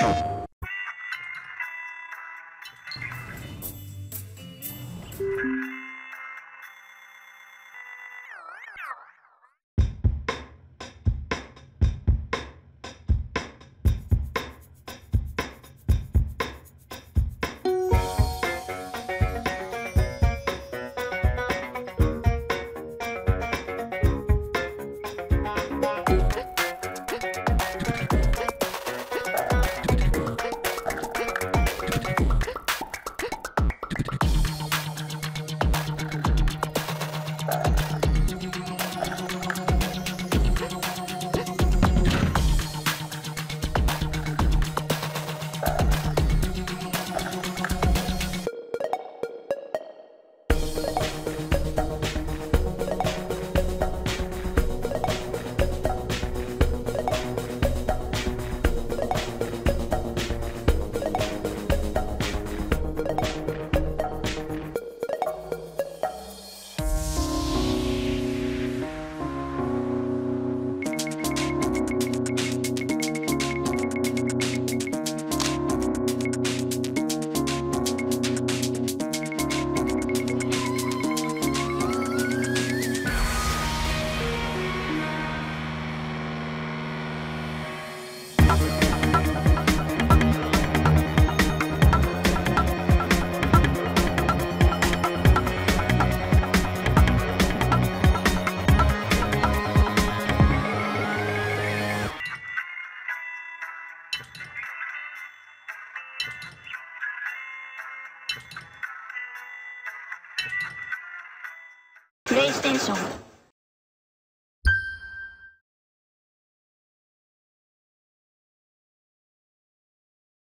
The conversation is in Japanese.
you you プレイステーション。